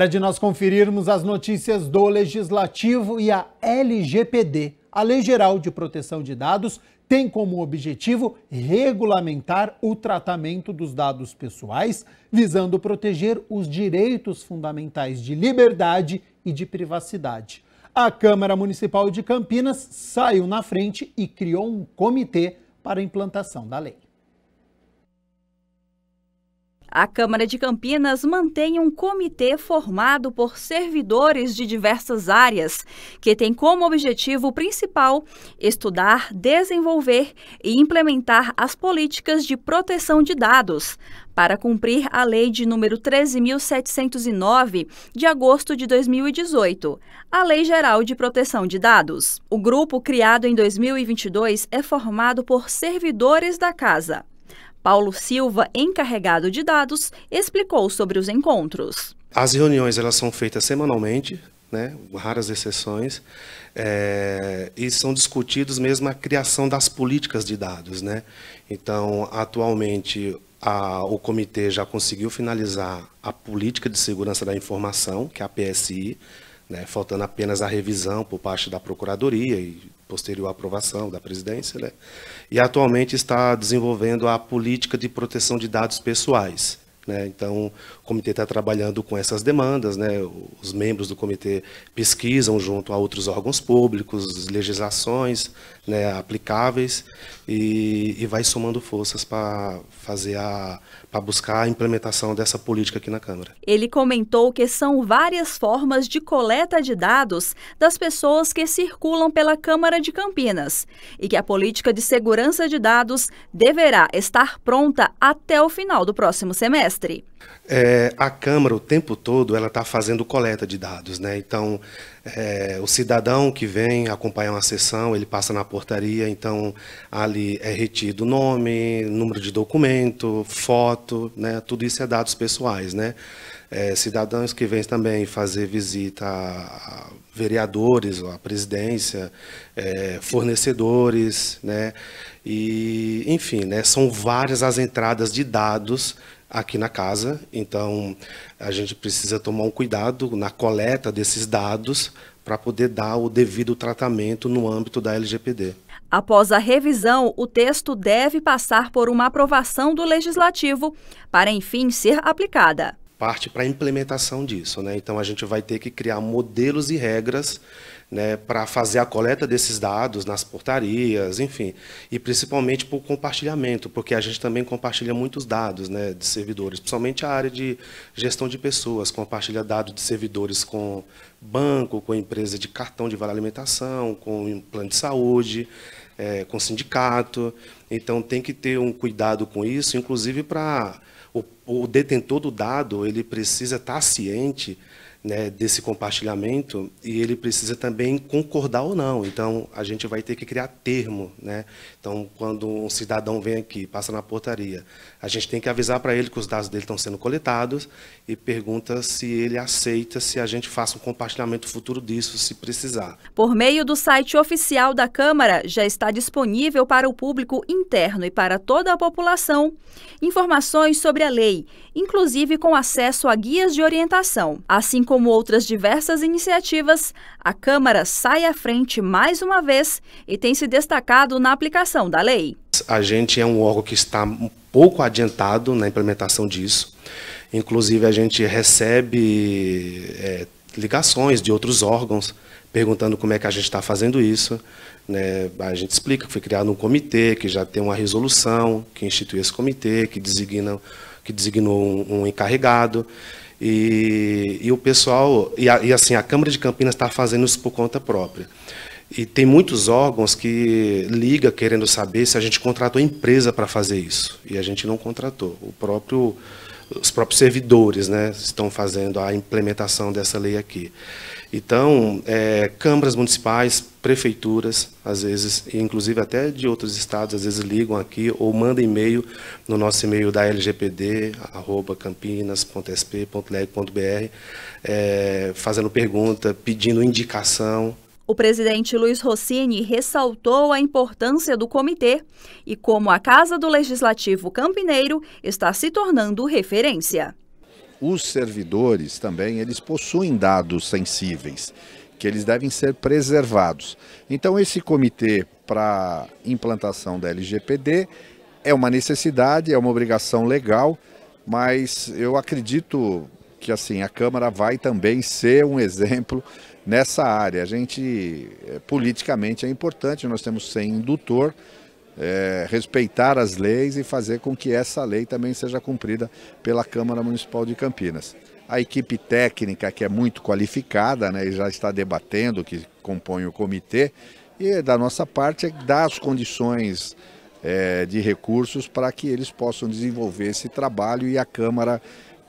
Hora de nós conferirmos as notícias do Legislativo e a LGPD, a Lei Geral de Proteção de Dados, tem como objetivo regulamentar o tratamento dos dados pessoais, visando proteger os direitos fundamentais de liberdade e de privacidade. A Câmara Municipal de Campinas saiu na frente e criou um comitê para a implantação da lei. A Câmara de Campinas mantém um comitê formado por servidores de diversas áreas, que tem como objetivo principal estudar, desenvolver e implementar as políticas de proteção de dados, para cumprir a lei de número 13.709, de agosto de 2018, a Lei Geral de Proteção de Dados. O grupo, criado em 2022, é formado por servidores da Casa. Paulo Silva, encarregado de dados, explicou sobre os encontros. As reuniões elas são feitas semanalmente, né, raras exceções, é, e são discutidos mesmo a criação das políticas de dados. Né? Então, atualmente, a, o comitê já conseguiu finalizar a política de segurança da informação, que é a PSI, né, faltando apenas a revisão por parte da Procuradoria e posterior aprovação da presidência, né? e atualmente está desenvolvendo a política de proteção de dados pessoais. Né? Então, o comitê está trabalhando com essas demandas, né? os membros do comitê pesquisam junto a outros órgãos públicos, legislações né, aplicáveis e, e vai somando forças para fazer a para buscar a implementação dessa política aqui na Câmara. Ele comentou que são várias formas de coleta de dados das pessoas que circulam pela Câmara de Campinas e que a política de segurança de dados deverá estar pronta até o final do próximo semestre. É, a Câmara, o tempo todo, ela está fazendo coleta de dados. Né? Então, é, o cidadão que vem acompanhar uma sessão, ele passa na portaria, então ali é retido nome, número de documento, foto, né? tudo isso é dados pessoais. Né? É, cidadãos que vêm também fazer visita a vereadores, a presidência, é, fornecedores, né? e enfim, né? são várias as entradas de dados aqui na casa, então a gente precisa tomar um cuidado na coleta desses dados para poder dar o devido tratamento no âmbito da LGPD. Após a revisão, o texto deve passar por uma aprovação do legislativo para enfim ser aplicada. Parte para a implementação disso, né? Então a gente vai ter que criar modelos e regras né, para fazer a coleta desses dados nas portarias, enfim, e principalmente por compartilhamento, porque a gente também compartilha muitos dados né, de servidores, principalmente a área de gestão de pessoas, compartilha dados de servidores com banco, com empresa de cartão de vale alimentação, com plano de saúde, é, com sindicato, então tem que ter um cuidado com isso, inclusive para o, o detentor do dado, ele precisa estar ciente né, desse compartilhamento e ele precisa também concordar ou não. Então, a gente vai ter que criar termo. Né? Então, quando um cidadão vem aqui, passa na portaria, a gente tem que avisar para ele que os dados dele estão sendo coletados e pergunta se ele aceita se a gente faça um compartilhamento futuro disso, se precisar. Por meio do site oficial da Câmara, já está disponível para o público interno e para toda a população informações sobre a lei, inclusive com acesso a guias de orientação, assim como outras diversas iniciativas, a Câmara sai à frente mais uma vez e tem se destacado na aplicação da lei. A gente é um órgão que está um pouco adiantado na implementação disso. Inclusive, a gente recebe é, ligações de outros órgãos perguntando como é que a gente está fazendo isso. Né? A gente explica que foi criado um comitê, que já tem uma resolução que institui esse comitê, que designa que designou um, um encarregado. E, e, o pessoal, e, a, e, assim, a Câmara de Campinas está fazendo isso por conta própria. E tem muitos órgãos que liga querendo saber se a gente contratou empresa para fazer isso. E a gente não contratou. O próprio, os próprios servidores né, estão fazendo a implementação dessa lei aqui. Então, é, câmaras municipais, prefeituras, às vezes, inclusive até de outros estados, às vezes ligam aqui ou mandam e-mail no nosso e-mail da LGPD, arroba campinas.sp.leg.br, é, fazendo pergunta, pedindo indicação. O presidente Luiz Rossini ressaltou a importância do comitê e como a Casa do Legislativo Campineiro está se tornando referência. os servidores também, eles possuem dados sensíveis, que eles devem ser preservados. Então esse comitê para implantação da LGPD é uma necessidade, é uma obrigação legal, mas eu acredito que assim a Câmara vai também ser um exemplo nessa área. A gente, eh, politicamente, é importante, nós temos que ser indutor, é, respeitar as leis e fazer com que essa lei também seja cumprida pela Câmara Municipal de Campinas. A equipe técnica, que é muito qualificada né, e já está debatendo, que compõe o comitê, e da nossa parte é dar as condições é, de recursos para que eles possam desenvolver esse trabalho e a Câmara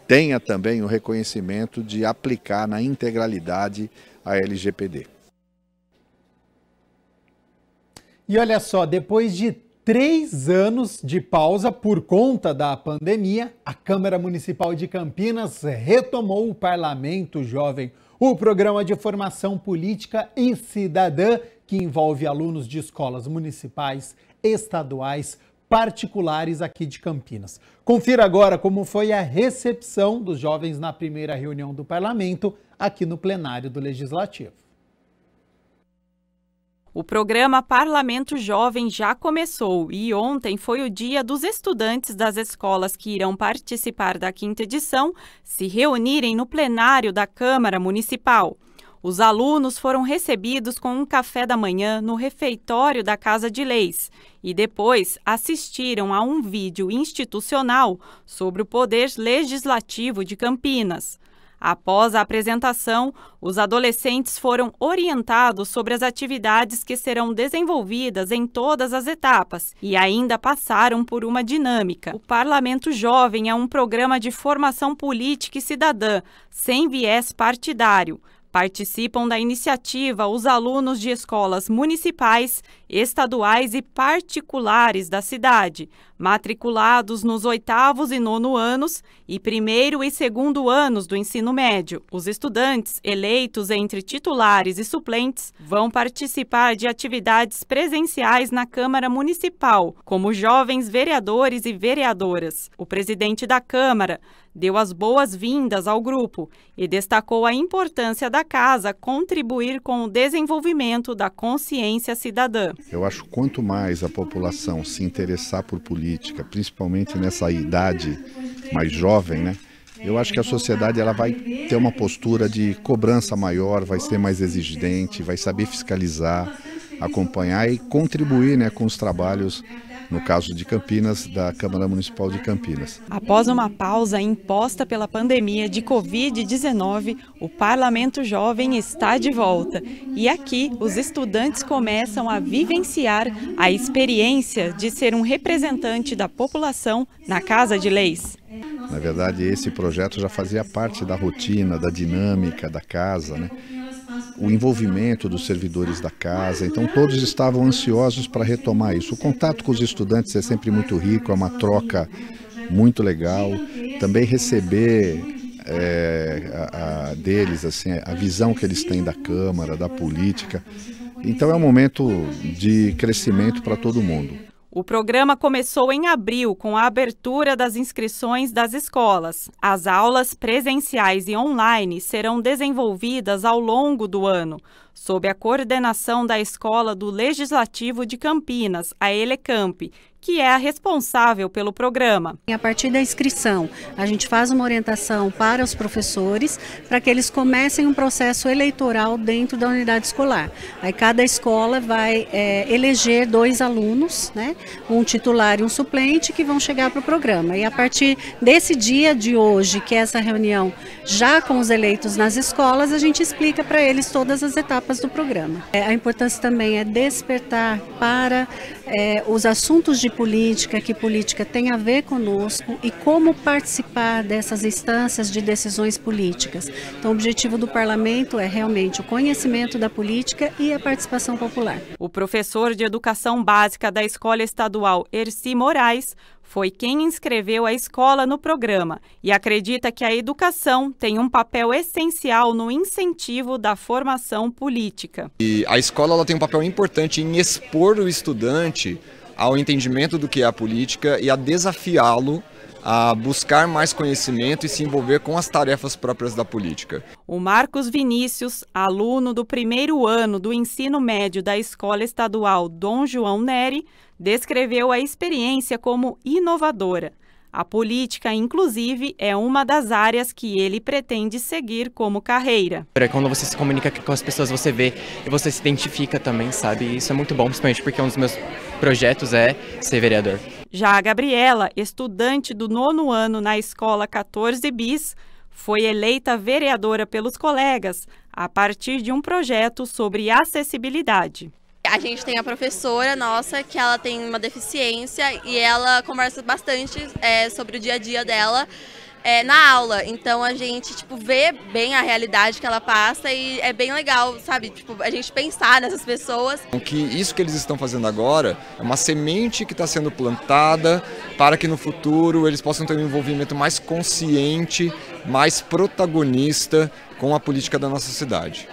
tenha também o reconhecimento de aplicar na integralidade a LGPD. E olha só, depois de três anos de pausa por conta da pandemia, a Câmara Municipal de Campinas retomou o Parlamento Jovem, o programa de formação política e cidadã que envolve alunos de escolas municipais, estaduais, particulares aqui de Campinas. Confira agora como foi a recepção dos jovens na primeira reunião do parlamento aqui no plenário do Legislativo. O programa Parlamento Jovem já começou e ontem foi o dia dos estudantes das escolas que irão participar da quinta edição se reunirem no plenário da Câmara Municipal. Os alunos foram recebidos com um café da manhã no refeitório da Casa de Leis e depois assistiram a um vídeo institucional sobre o poder legislativo de Campinas. Após a apresentação, os adolescentes foram orientados sobre as atividades que serão desenvolvidas em todas as etapas e ainda passaram por uma dinâmica. O Parlamento Jovem é um programa de formação política e cidadã, sem viés partidário Participam da iniciativa os alunos de escolas municipais, estaduais e particulares da cidade, matriculados nos oitavos e nono anos e primeiro e segundo anos do ensino médio. Os estudantes, eleitos entre titulares e suplentes, vão participar de atividades presenciais na Câmara Municipal, como jovens vereadores e vereadoras. O presidente da Câmara, deu as boas-vindas ao grupo e destacou a importância da casa contribuir com o desenvolvimento da consciência cidadã. Eu acho quanto mais a população se interessar por política, principalmente nessa idade mais jovem, né? Eu acho que a sociedade ela vai ter uma postura de cobrança maior, vai ser mais exigente, vai saber fiscalizar, acompanhar e contribuir né, com os trabalhos no caso de Campinas, da Câmara Municipal de Campinas. Após uma pausa imposta pela pandemia de Covid-19, o Parlamento Jovem está de volta. E aqui, os estudantes começam a vivenciar a experiência de ser um representante da população na Casa de Leis. Na verdade, esse projeto já fazia parte da rotina, da dinâmica da casa, né? O envolvimento dos servidores da casa. Então todos estavam ansiosos para retomar isso. O contato com os estudantes é sempre muito rico, é uma troca muito legal. Também receber é, a, a deles assim a visão que eles têm da Câmara, da política. Então é um momento de crescimento para todo mundo. O programa começou em abril com a abertura das inscrições das escolas. As aulas presenciais e online serão desenvolvidas ao longo do ano, sob a coordenação da Escola do Legislativo de Campinas, a Elecamp, que é a responsável pelo programa. A partir da inscrição, a gente faz uma orientação para os professores para que eles comecem um processo eleitoral dentro da unidade escolar. Aí cada escola vai é, eleger dois alunos, né, um titular e um suplente, que vão chegar para o programa. E a partir desse dia de hoje, que é essa reunião já com os eleitos nas escolas, a gente explica para eles todas as etapas do programa. É, a importância também é despertar para é, os assuntos de política, que política tem a ver conosco e como participar dessas instâncias de decisões políticas. Então, o objetivo do parlamento é realmente o conhecimento da política e a participação popular. O professor de educação básica da Escola Estadual Erci Moraes foi quem inscreveu a escola no programa e acredita que a educação tem um papel essencial no incentivo da formação política. E a escola ela tem um papel importante em expor o estudante ao entendimento do que é a política e a desafiá-lo a buscar mais conhecimento e se envolver com as tarefas próprias da política. O Marcos Vinícius, aluno do primeiro ano do ensino médio da Escola Estadual Dom João Neri, descreveu a experiência como inovadora. A política, inclusive, é uma das áreas que ele pretende seguir como carreira. Quando você se comunica com as pessoas, você vê e você se identifica também, sabe? E isso é muito bom, principalmente porque um dos meus projetos é ser vereador. Já a Gabriela, estudante do nono ano na escola 14 Bis, foi eleita vereadora pelos colegas a partir de um projeto sobre acessibilidade. A gente tem a professora nossa que ela tem uma deficiência e ela conversa bastante é, sobre o dia a dia dela é, na aula. Então a gente tipo vê bem a realidade que ela passa e é bem legal, sabe? Tipo a gente pensar nessas pessoas. Que isso que eles estão fazendo agora é uma semente que está sendo plantada para que no futuro eles possam ter um envolvimento mais consciente, mais protagonista com a política da nossa cidade.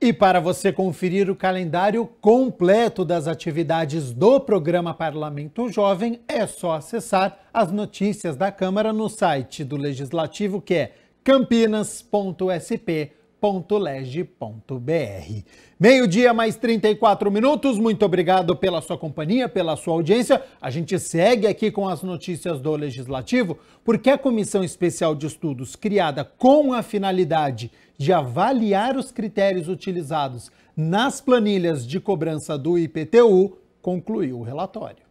E para você conferir o calendário completo das atividades do programa Parlamento Jovem, é só acessar as notícias da Câmara no site do Legislativo, que é campinas.sp.leg.br. Meio-dia, mais 34 minutos. Muito obrigado pela sua companhia, pela sua audiência. A gente segue aqui com as notícias do Legislativo, porque a Comissão Especial de Estudos, criada com a finalidade de avaliar os critérios utilizados nas planilhas de cobrança do IPTU, concluiu o relatório.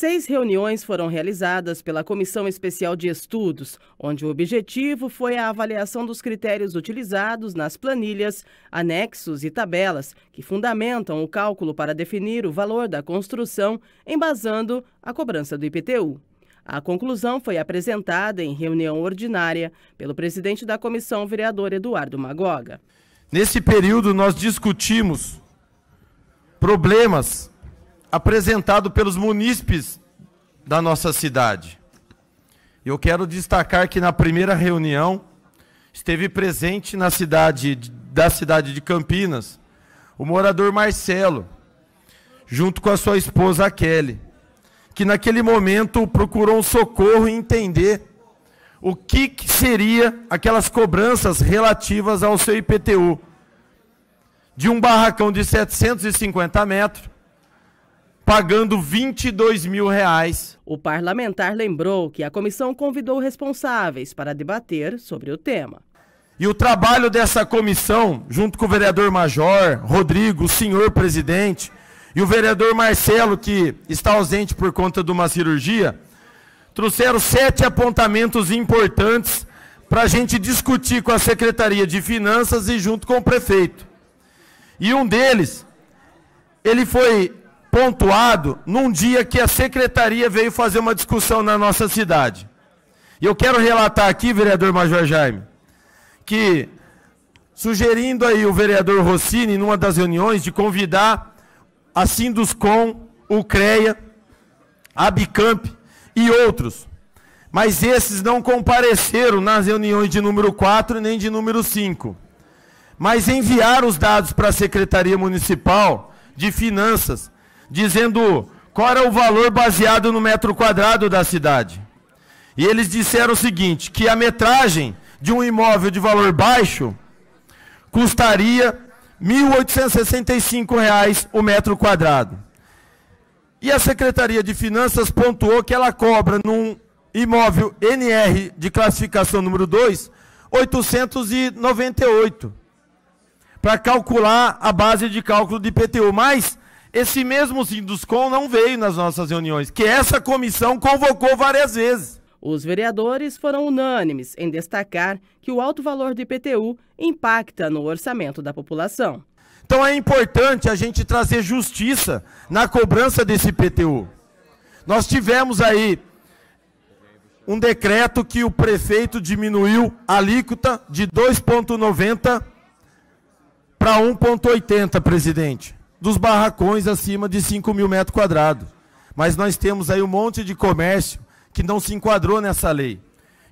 Seis reuniões foram realizadas pela Comissão Especial de Estudos, onde o objetivo foi a avaliação dos critérios utilizados nas planilhas, anexos e tabelas que fundamentam o cálculo para definir o valor da construção, embasando a cobrança do IPTU. A conclusão foi apresentada em reunião ordinária pelo presidente da comissão, vereador Eduardo Magoga. Nesse período, nós discutimos problemas apresentados pelos munícipes da nossa cidade. Eu quero destacar que na primeira reunião esteve presente na cidade da cidade de Campinas o morador Marcelo, junto com a sua esposa Kelly que naquele momento procurou um socorro e entender o que, que seria aquelas cobranças relativas ao seu IPTU. De um barracão de 750 metros, pagando 22 mil reais. O parlamentar lembrou que a comissão convidou responsáveis para debater sobre o tema. E o trabalho dessa comissão, junto com o vereador Major, Rodrigo, o senhor presidente, e o vereador Marcelo, que está ausente por conta de uma cirurgia, trouxeram sete apontamentos importantes para a gente discutir com a Secretaria de Finanças e junto com o prefeito. E um deles, ele foi pontuado num dia que a secretaria veio fazer uma discussão na nossa cidade. E eu quero relatar aqui, vereador Major Jaime, que sugerindo aí o vereador Rossini, numa das reuniões, de convidar a Sinduscom, o CREA, a Bicamp e outros. Mas esses não compareceram nas reuniões de número 4 nem de número 5. Mas enviaram os dados para a Secretaria Municipal de Finanças, dizendo qual era o valor baseado no metro quadrado da cidade. E eles disseram o seguinte, que a metragem de um imóvel de valor baixo custaria R$ 1.865 o metro quadrado. E a Secretaria de Finanças pontuou que ela cobra num imóvel NR de classificação número 2, 898 para calcular a base de cálculo de IPTU. Mas esse mesmo Sinduscom não veio nas nossas reuniões, que essa comissão convocou várias vezes. Os vereadores foram unânimes em destacar que o alto valor do IPTU impacta no orçamento da população. Então é importante a gente trazer justiça na cobrança desse IPTU. Nós tivemos aí um decreto que o prefeito diminuiu a alíquota de 2,90 para 1,80, presidente, dos barracões acima de 5 mil metros quadrados. Mas nós temos aí um monte de comércio que não se enquadrou nessa lei.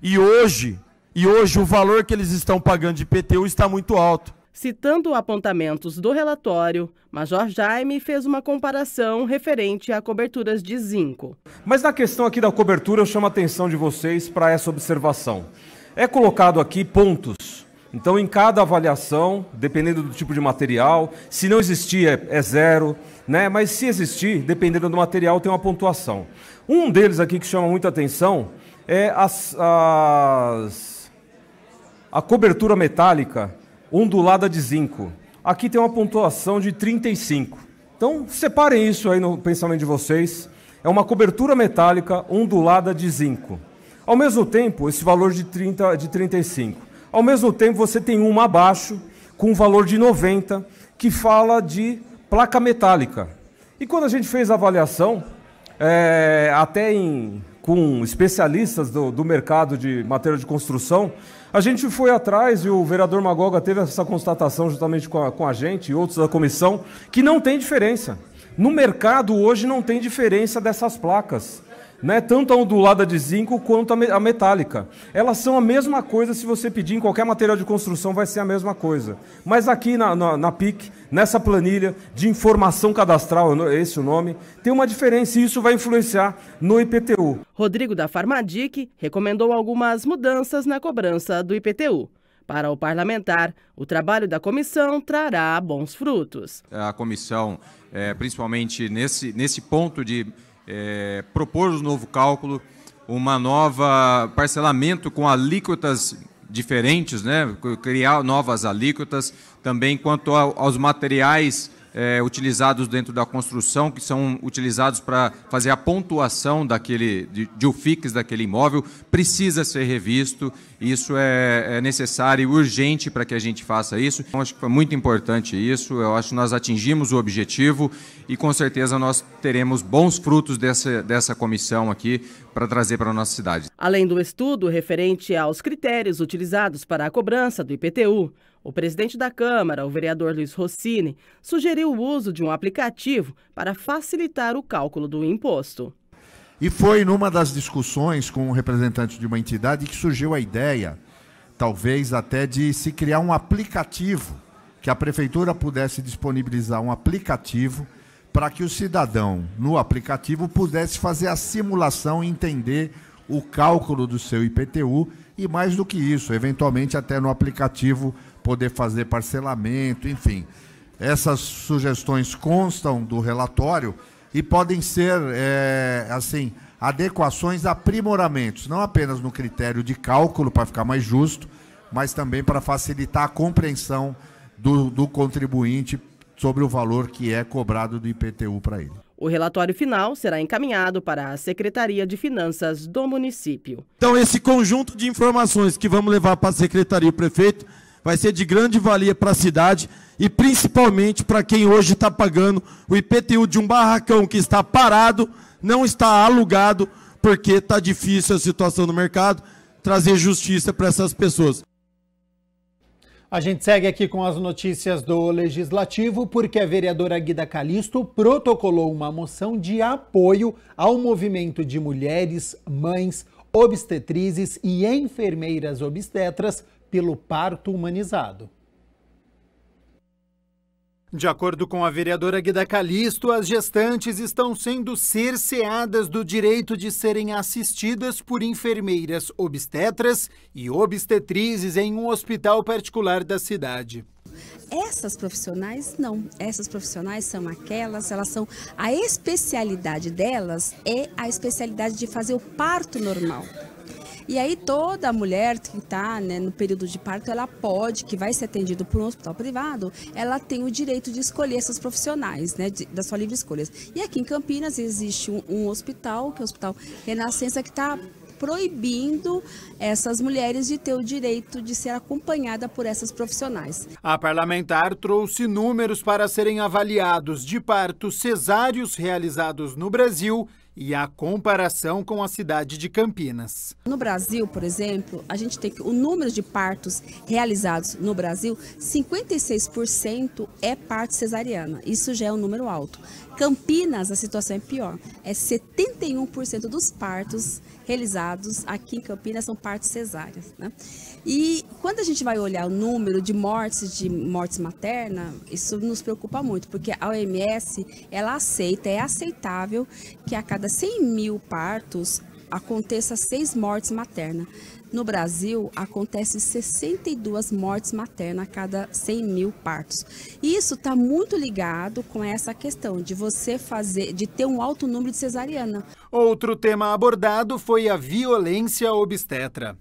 E hoje, e hoje o valor que eles estão pagando de IPTU está muito alto. Citando apontamentos do relatório, Major Jaime fez uma comparação referente a coberturas de zinco. Mas na questão aqui da cobertura, eu chamo a atenção de vocês para essa observação. É colocado aqui pontos. Então, em cada avaliação, dependendo do tipo de material, se não existir é, é zero, né? mas se existir, dependendo do material, tem uma pontuação. Um deles aqui que chama muita atenção é as, as, a cobertura metálica ondulada de zinco. Aqui tem uma pontuação de 35. Então, separem isso aí no pensamento de vocês. É uma cobertura metálica ondulada de zinco. Ao mesmo tempo, esse valor de, 30, de 35. Ao mesmo tempo, você tem uma abaixo, com um valor de 90, que fala de placa metálica. E quando a gente fez a avaliação, é, até em, com especialistas do, do mercado de matéria de construção, a gente foi atrás e o vereador Magoga teve essa constatação justamente com a, com a gente e outros da comissão, que não tem diferença. No mercado hoje não tem diferença dessas placas. Né, tanto a ondulada de zinco quanto a metálica. Elas são a mesma coisa, se você pedir em qualquer material de construção, vai ser a mesma coisa. Mas aqui na, na, na PIC, nessa planilha de informação cadastral, esse é o nome, tem uma diferença e isso vai influenciar no IPTU. Rodrigo da Farmadic recomendou algumas mudanças na cobrança do IPTU. Para o parlamentar, o trabalho da comissão trará bons frutos. A comissão, é, principalmente nesse, nesse ponto de é, propor um novo cálculo, uma nova parcelamento com alíquotas diferentes, né? criar novas alíquotas, também quanto aos materiais é, utilizados dentro da construção, que são utilizados para fazer a pontuação daquele, de, de UFIX daquele imóvel, precisa ser revisto. Isso é, é necessário e urgente para que a gente faça isso. Eu acho que foi muito importante isso. Eu acho que nós atingimos o objetivo e com certeza nós teremos bons frutos dessa, dessa comissão aqui para trazer para a nossa cidade. Além do estudo referente aos critérios utilizados para a cobrança do IPTU, o presidente da Câmara, o vereador Luiz Rossini, sugeriu o uso de um aplicativo para facilitar o cálculo do imposto. E foi numa das discussões com um representante de uma entidade que surgiu a ideia, talvez até de se criar um aplicativo, que a prefeitura pudesse disponibilizar um aplicativo para que o cidadão, no aplicativo, pudesse fazer a simulação e entender o cálculo do seu IPTU e mais do que isso, eventualmente até no aplicativo poder fazer parcelamento, enfim. Essas sugestões constam do relatório e podem ser, é, assim, adequações, aprimoramentos, não apenas no critério de cálculo para ficar mais justo, mas também para facilitar a compreensão do, do contribuinte sobre o valor que é cobrado do IPTU para ele. O relatório final será encaminhado para a Secretaria de Finanças do município. Então, esse conjunto de informações que vamos levar para a Secretaria e o prefeito vai ser de grande valia para a cidade e principalmente para quem hoje está pagando o IPTU de um barracão que está parado, não está alugado, porque está difícil a situação no mercado, trazer justiça para essas pessoas. A gente segue aqui com as notícias do Legislativo, porque a vereadora Guida Calisto protocolou uma moção de apoio ao movimento de mulheres, mães, obstetrizes e enfermeiras obstetras pelo parto humanizado. De acordo com a vereadora Guida Calisto, as gestantes estão sendo cerceadas do direito de serem assistidas por enfermeiras obstetras e obstetrizes em um hospital particular da cidade. Essas profissionais não. Essas profissionais são aquelas, elas são a especialidade delas é a especialidade de fazer o parto normal. E aí toda mulher que está né, no período de parto, ela pode, que vai ser atendido por um hospital privado, ela tem o direito de escolher esses profissionais, né, de, da sua livre escolha. E aqui em Campinas existe um, um hospital, que é o Hospital Renascença, que está proibindo essas mulheres de ter o direito de ser acompanhada por essas profissionais. A parlamentar trouxe números para serem avaliados de partos cesáreos realizados no Brasil e a comparação com a cidade de Campinas. No Brasil, por exemplo, a gente tem que o número de partos realizados no Brasil, 56% é parto cesariana. Isso já é um número alto. Campinas, a situação é pior. É 71% dos partos realizados aqui em Campinas são partos cesáreas. Né? E quando a gente vai olhar o número de mortes de mortes materna, isso nos preocupa muito, porque a OMS ela aceita, é aceitável que a cada 100 mil partos aconteça seis mortes maternas. No Brasil, acontece 62 mortes maternas a cada 100 mil partos. Isso está muito ligado com essa questão de você fazer, de ter um alto número de cesariana. Outro tema abordado foi a violência obstetra.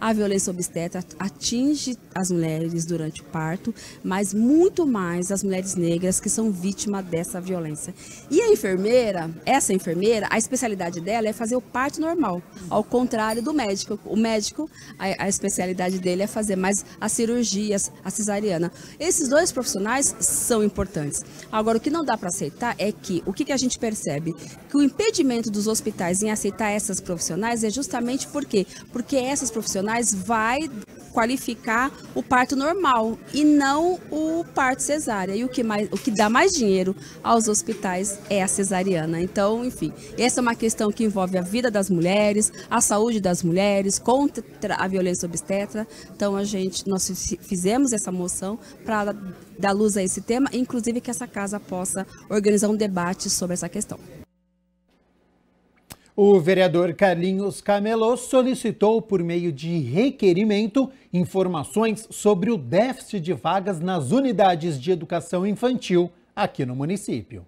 A violência obstetra atinge as mulheres durante o parto, mas muito mais as mulheres negras que são vítimas dessa violência. E a enfermeira, essa enfermeira, a especialidade dela é fazer o parto normal, ao contrário do médico. O médico, a, a especialidade dele é fazer mais as cirurgias, a cesariana. Esses dois profissionais são importantes. Agora, o que não dá para aceitar é que, o que, que a gente percebe? Que o impedimento dos hospitais em aceitar essas profissionais é justamente por quê? Porque essas profissionais vai qualificar o parto normal e não o parto cesárea. E o que, mais, o que dá mais dinheiro aos hospitais é a cesariana. Então, enfim, essa é uma questão que envolve a vida das mulheres, a saúde das mulheres, contra a violência obstetra. Então, a gente, nós fizemos essa moção para dar luz a esse tema, inclusive que essa casa possa organizar um debate sobre essa questão. O vereador Carlinhos Camelô solicitou, por meio de requerimento, informações sobre o déficit de vagas nas unidades de educação infantil aqui no município.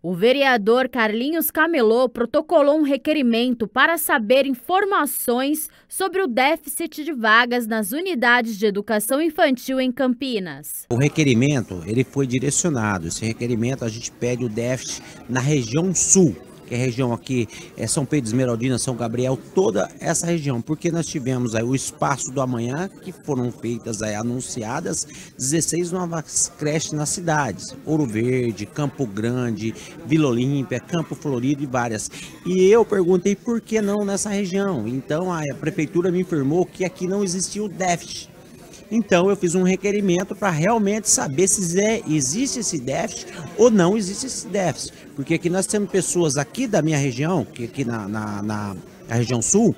O vereador Carlinhos Camelô protocolou um requerimento para saber informações sobre o déficit de vagas nas unidades de educação infantil em Campinas. O requerimento ele foi direcionado. Esse requerimento a gente pede o déficit na região sul que é a região aqui é São Pedro Esmeraldina, São Gabriel, toda essa região, porque nós tivemos aí o espaço do amanhã, que foram feitas aí anunciadas 16 novas creches nas cidades, Ouro Verde, Campo Grande, Vila Olímpia, Campo Florido e várias. E eu perguntei por que não nessa região. Então a prefeitura me informou que aqui não existia o déficit então eu fiz um requerimento para realmente saber se é, existe esse déficit ou não existe esse déficit. Porque aqui nós temos pessoas aqui da minha região, que aqui na, na, na região sul,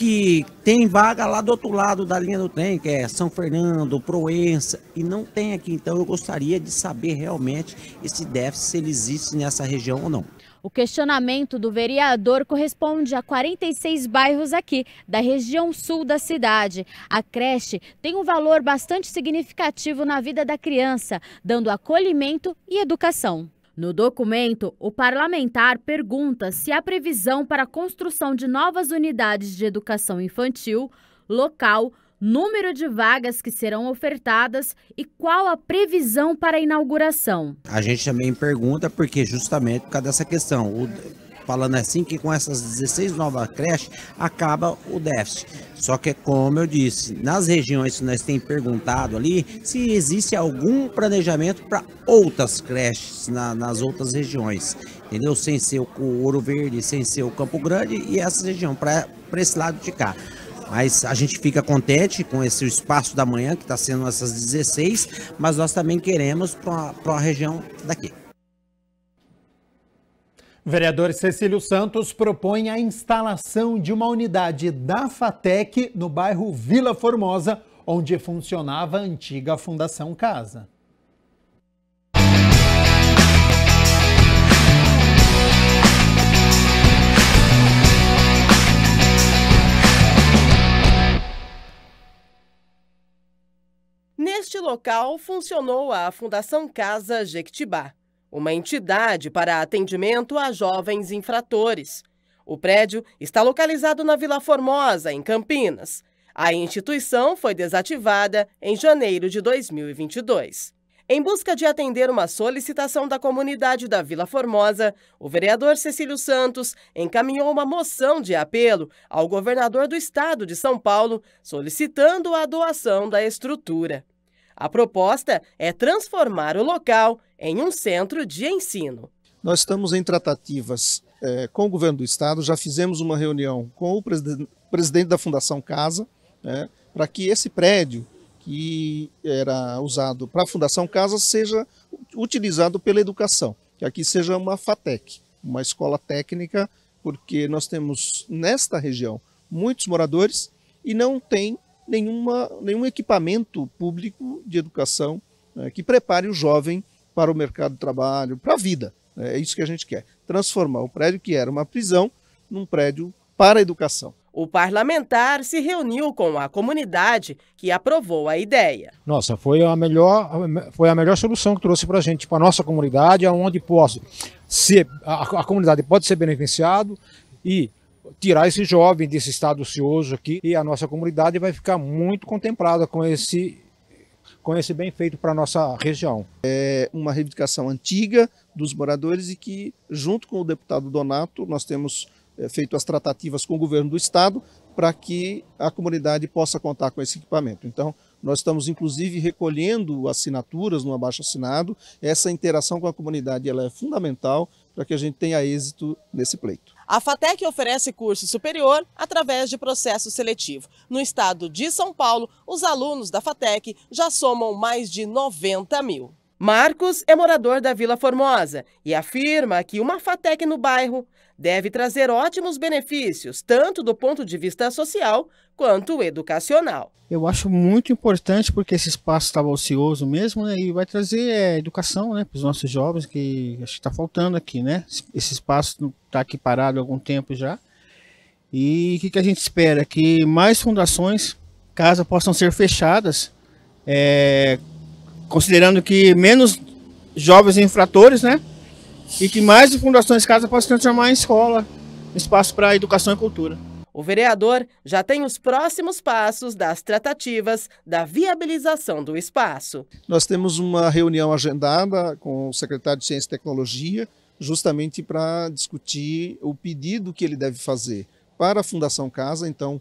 que tem vaga lá do outro lado da linha do trem, que é São Fernando, Proença, e não tem aqui. Então eu gostaria de saber realmente esse déficit, se ele existe nessa região ou não. O questionamento do vereador corresponde a 46 bairros aqui, da região sul da cidade. A creche tem um valor bastante significativo na vida da criança, dando acolhimento e educação. No documento, o parlamentar pergunta se há previsão para a construção de novas unidades de educação infantil, local, número de vagas que serão ofertadas e qual a previsão para a inauguração. A gente também pergunta porque justamente por causa dessa questão, o, falando assim que com essas 16 novas creches acaba o déficit. Só que como eu disse, nas regiões que nós temos perguntado ali, se existe algum planejamento para outras creches na, nas outras regiões, entendeu? Sem ser o Ouro Verde, sem ser o Campo Grande e essa região, para esse lado de cá. Mas a gente fica contente com esse espaço da manhã, que está sendo essas 16, mas nós também queremos para a região daqui. Vereador Cecílio Santos propõe a instalação de uma unidade da FATEC no bairro Vila Formosa, onde funcionava a antiga Fundação Casa. Neste local funcionou a Fundação Casa Jequitibá, uma entidade para atendimento a jovens infratores. O prédio está localizado na Vila Formosa, em Campinas. A instituição foi desativada em janeiro de 2022. Em busca de atender uma solicitação da comunidade da Vila Formosa, o vereador Cecílio Santos encaminhou uma moção de apelo ao governador do estado de São Paulo, solicitando a doação da estrutura. A proposta é transformar o local em um centro de ensino. Nós estamos em tratativas é, com o governo do estado, já fizemos uma reunião com o presidente, da Fundação Casa, né, para que esse prédio que era usado para a Fundação Casa seja utilizado pela educação, que aqui seja uma FATEC, uma escola técnica, porque nós temos nesta região muitos moradores e não tem nenhuma, nenhum equipamento público de educação né, que prepare o jovem para o mercado de trabalho, para a vida. É isso que a gente quer, transformar o prédio que era uma prisão num prédio para a educação. O parlamentar se reuniu com a comunidade que aprovou a ideia. Nossa, foi a melhor, foi a melhor solução que trouxe para a gente, para a nossa comunidade, onde possa ser, a, a comunidade pode ser beneficiado e tirar esse jovem desse estado ocioso aqui e a nossa comunidade vai ficar muito contemplada com esse com esse bem feito para a nossa região. É uma reivindicação antiga dos moradores e que, junto com o deputado Donato, nós temos é, feito as tratativas com o governo do estado para que a comunidade possa contar com esse equipamento. Então, nós estamos inclusive recolhendo assinaturas no abaixo assinado. Essa interação com a comunidade ela é fundamental para que a gente tenha êxito nesse pleito. A FATEC oferece curso superior através de processo seletivo. No estado de São Paulo, os alunos da FATEC já somam mais de 90 mil. Marcos é morador da Vila Formosa e afirma que uma FATEC no bairro deve trazer ótimos benefícios, tanto do ponto de vista social quanto educacional. Eu acho muito importante porque esse espaço estava ocioso mesmo né, e vai trazer é, educação né, para os nossos jovens, que acho que está faltando aqui. Né? Esse espaço está aqui parado há algum tempo já. E o que, que, a gente espera? Que mais fundações, casas possam ser fechadas, é, considerando que menos jovens infratores, né? E que mais fundações casa possam se transformar em escola, espaço para educação e cultura. O vereador já tem os próximos passos das tratativas da viabilização do espaço. Nós temos uma reunião agendada com o secretário de Ciência e Tecnologia, justamente para discutir o pedido que ele deve fazer para a Fundação Casa, então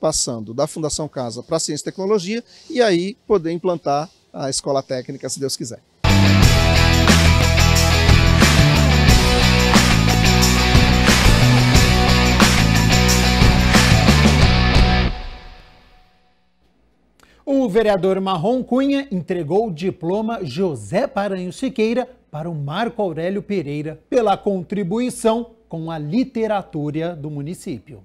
passando da Fundação Casa para a Ciência e Tecnologia e aí poder implantar a escola técnica, se Deus quiser. O vereador Marrom Cunha entregou o diploma José Paranho Siqueira para o Marco Aurélio Pereira pela contribuição com a literatura do município.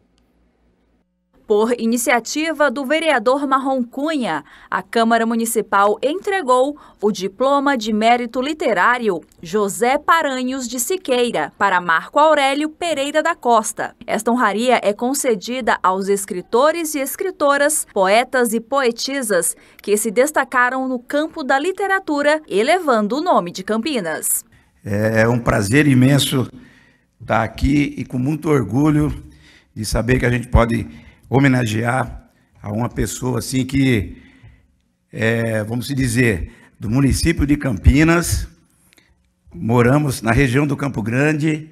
Por iniciativa do vereador Marrom Cunha, a Câmara Municipal entregou o diploma de mérito literário José Paranhos de Siqueira para Marco Aurélio Pereira da Costa. Esta honraria é concedida aos escritores e escritoras, poetas e poetisas que se destacaram no campo da literatura, elevando o nome de Campinas. É um prazer imenso estar aqui e com muito orgulho de saber que a gente pode homenagear a uma pessoa assim que, é, vamos dizer, do município de Campinas, moramos na região do Campo Grande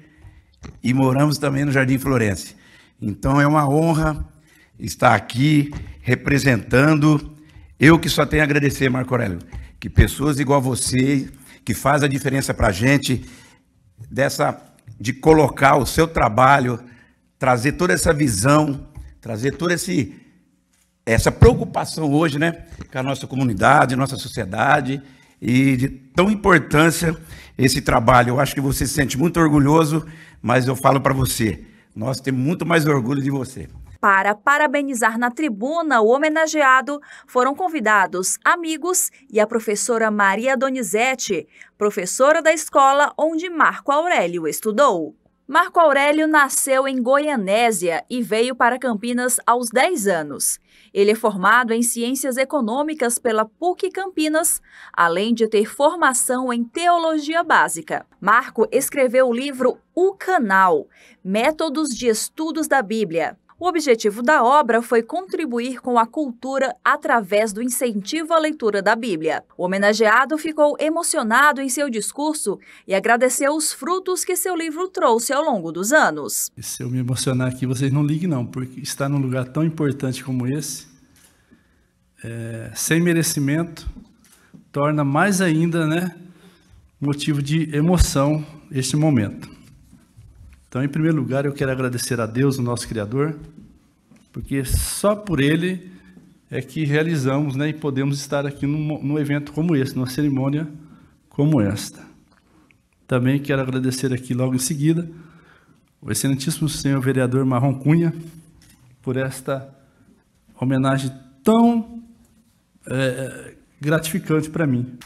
e moramos também no Jardim Florense. Então é uma honra estar aqui representando. Eu que só tenho a agradecer, Marco Aurélio, que pessoas igual você, que faz a diferença para a gente, dessa de colocar o seu trabalho, trazer toda essa visão trazer toda esse, essa preocupação hoje, né, com a nossa comunidade, nossa sociedade, e de tão importância esse trabalho. Eu acho que você se sente muito orgulhoso, mas eu falo para você, nós temos muito mais orgulho de você. Para parabenizar na tribuna o homenageado, foram convidados amigos e a professora Maria Donizete, professora da escola onde Marco Aurélio estudou. Marco Aurélio nasceu em Goianésia e veio para Campinas aos 10 anos. Ele é formado em Ciências Econômicas pela PUC Campinas, além de ter formação em Teologia Básica. Marco escreveu o livro O Canal Métodos de Estudos da Bíblia, o objetivo da obra foi contribuir com a cultura através do incentivo à leitura da Bíblia. O homenageado ficou emocionado em seu discurso e agradeceu os frutos que seu livro trouxe ao longo dos anos. Se eu me emocionar aqui, vocês não liguem não, porque estar num lugar tão importante como esse, é, sem merecimento, torna mais ainda, né, motivo de emoção este momento. Então, em primeiro lugar, eu quero agradecer a Deus, o nosso Criador, porque só por Ele é que realizamos né, e podemos estar aqui num, num evento como esse, numa cerimônia como esta. Também quero agradecer aqui logo em seguida o excelentíssimo senhor vereador Marrom Cunha por esta homenagem tão é, gratificante para mim.